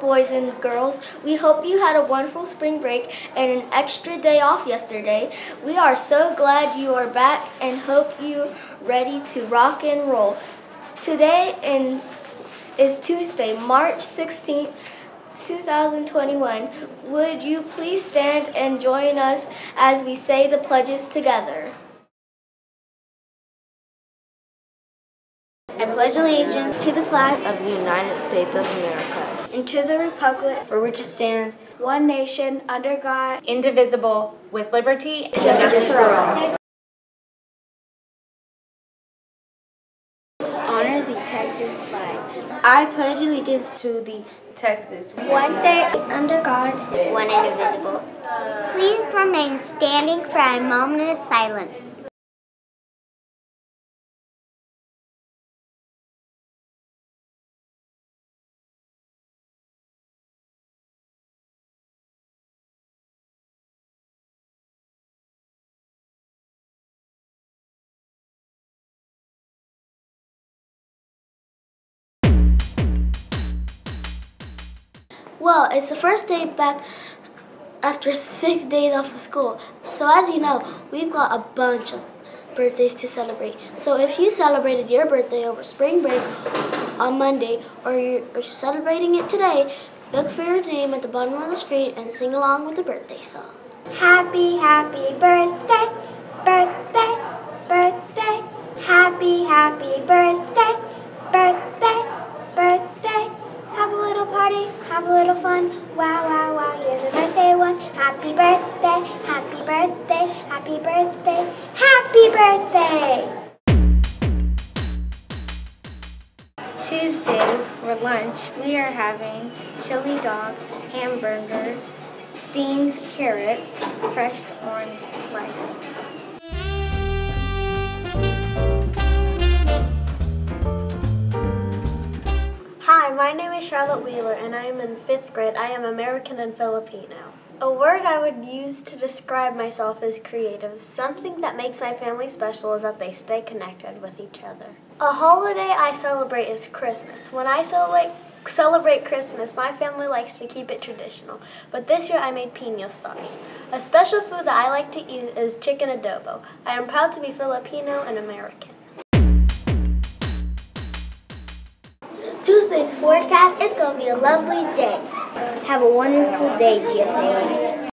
boys and girls. We hope you had a wonderful spring break and an extra day off yesterday. We are so glad you are back and hope you're ready to rock and roll. Today in, is Tuesday, March 16th, 2021. Would you please stand and join us as we say the pledges together? To the flag of the United States of America and to the republic for which it stands, one nation, under God, indivisible, with liberty and justice for all. Honor the Texas flag. I pledge allegiance to the Texas. One state, under God, one indivisible. Please remain standing for a moment of silence. Well, it's the first day back after six days off of school. So as you know, we've got a bunch of birthdays to celebrate. So if you celebrated your birthday over spring break on Monday or you're, celebrating it today, look for your name at the bottom of the screen and sing along with the birthday song. Happy, happy birthday, birthday, birthday. Happy, happy birthday, birthday, birthday. Have a little party, have a little fun. Wow, wow, wow, here's a birthday one. Happy birthday, happy birthday, happy birthday, happy birthday. Tuesday for lunch, we are having chili dog, hamburger, steamed carrots, fresh orange sliced. Charlotte Wheeler and I am in fifth grade. I am American and Filipino. A word I would use to describe myself is creative. Something that makes my family special is that they stay connected with each other. A holiday I celebrate is Christmas. When I celebrate celebrate Christmas, my family likes to keep it traditional, but this year I made pino stars. A special food that I like to eat is chicken adobo. I am proud to be Filipino and American. Tuesday's forecast is going to be a lovely day. Have a wonderful day, GFA.